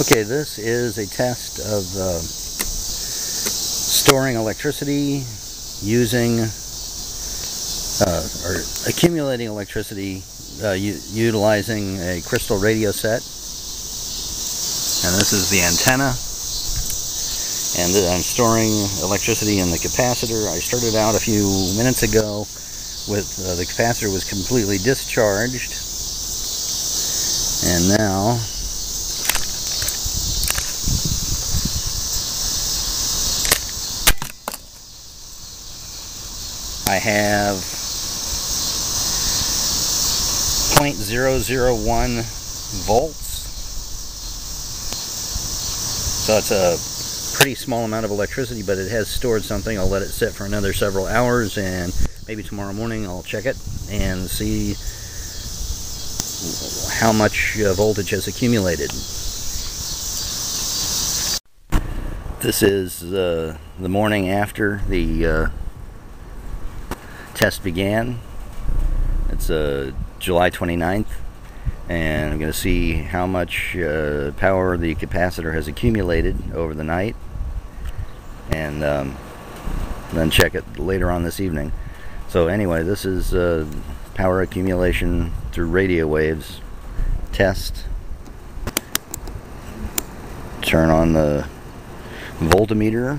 Okay, this is a test of uh, storing electricity using uh, or accumulating electricity uh, utilizing a crystal radio set. And this is the antenna. And I'm storing electricity in the capacitor. I started out a few minutes ago with uh, the capacitor was completely discharged. And now I have 0.001 volts. So it's a pretty small amount of electricity, but it has stored something. I'll let it sit for another several hours, and maybe tomorrow morning I'll check it and see how much uh, voltage has accumulated. This is uh, the morning after the uh, test began. It's uh, July 29th and I'm going to see how much uh, power the capacitor has accumulated over the night and um, then check it later on this evening. So anyway, this is uh, power accumulation through radio waves test. Turn on the voltmeter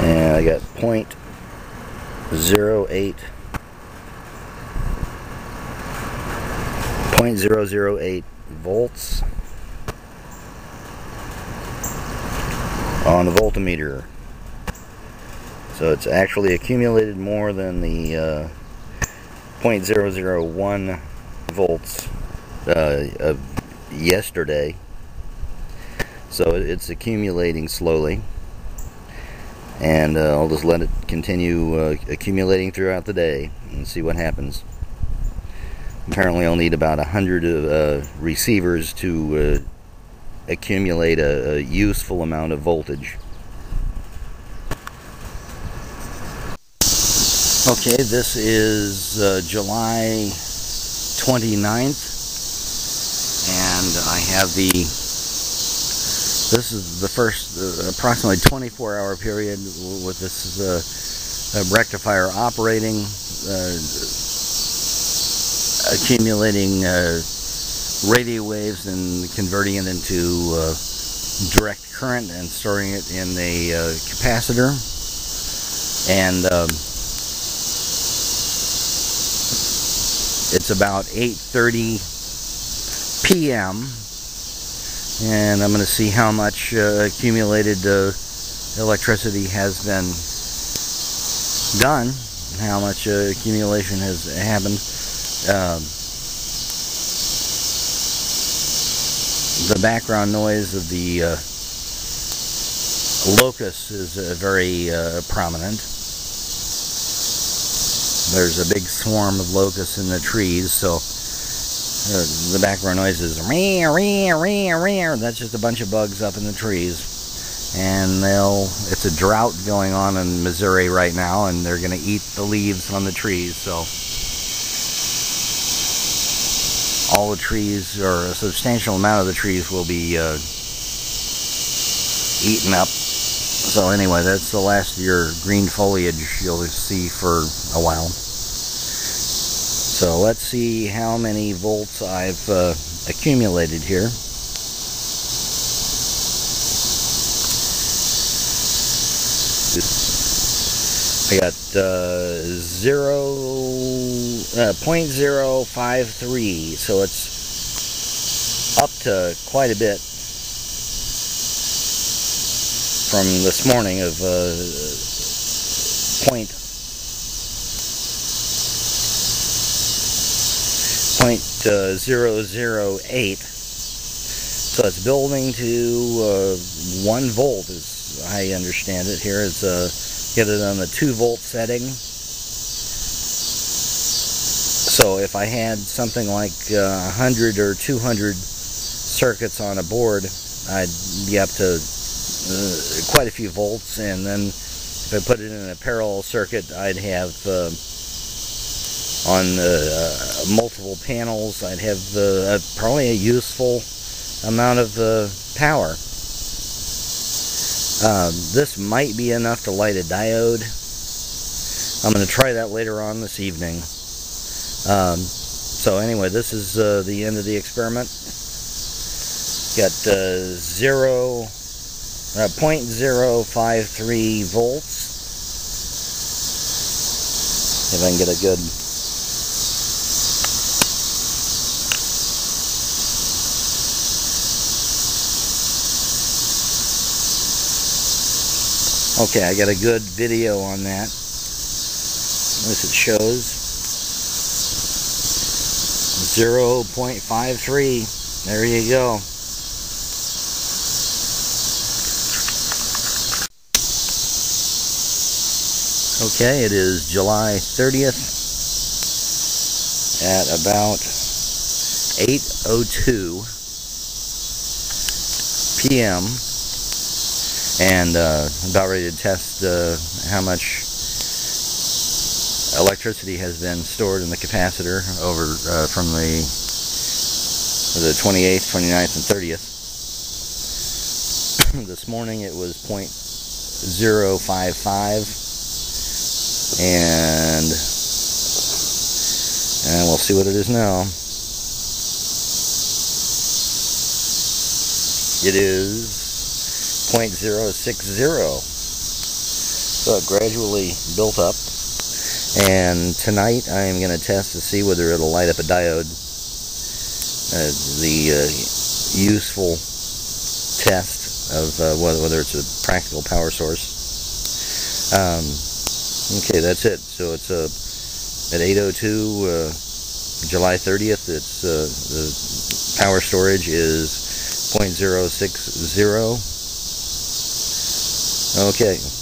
and I got point zero eight. Point zero zero eight volts on the voltmeter. So it's actually accumulated more than the uh, 0.001 volts uh, of yesterday. So it's accumulating slowly and uh, I'll just let it continue uh, accumulating throughout the day and see what happens. Apparently I'll need about a hundred uh, receivers to uh, accumulate a, a, useful amount of voltage. Okay, this is uh, July 29th and I have the this is the first uh, approximately 24 hour period with this uh, rectifier operating, uh, accumulating uh, radio waves and converting it into uh, direct current and storing it in a capacitor. And um, it's about 8.30 p.m and I'm going to see how much uh, accumulated uh, electricity has been done, how much uh, accumulation has happened. Um, the background noise of the uh, locust is uh, very uh, prominent. There's a big swarm of locusts in the trees, so the background noise is. That's just a bunch of bugs up in the trees. And they'll, it's a drought going on in Missouri right now, and they're going to eat the leaves on the trees. So all the trees, or a substantial amount of the trees, will be uh, eaten up. So anyway, that's the last of your green foliage you'll see for a while. So let's see how many volts I've uh, accumulated here. I got uh, zero, uh, 0.053, so it's up to quite a bit from this morning of uh, point 0.008 so it's building to uh, 1 volt as I understand it here. It's uh, get it on the 2 volt setting. So if I had something like uh, 100 or 200 circuits on a board I'd be up to uh, quite a few volts. And then if I put it in a parallel circuit I'd have uh, on uh, multiple panels, I'd have uh, probably a useful amount of uh, power. Um, this might be enough to light a diode. I'm going to try that later on this evening. Um, so anyway, this is uh, the end of the experiment. Got uh, zero, uh, 0.053 volts. If I can get a good Okay, I got a good video on that. This it shows 0.53. There you go. Okay, it is July 30th at about 8.02 p.m and uh, about ready to test uh, how much electricity has been stored in the capacitor over uh, from the the 28th, 29th, and 30th. this morning it was 0.055 and and we'll see what it is now. It is 0.060. So it gradually built up. And tonight I am going to test to see whether it'll light up a diode. Uh, the uh, useful test of uh, whether, it's a practical power source. Um, okay, that's it. So it's uh, at 8.02, uh, July 30th, it's, uh, the power storage is 0.060. Okay.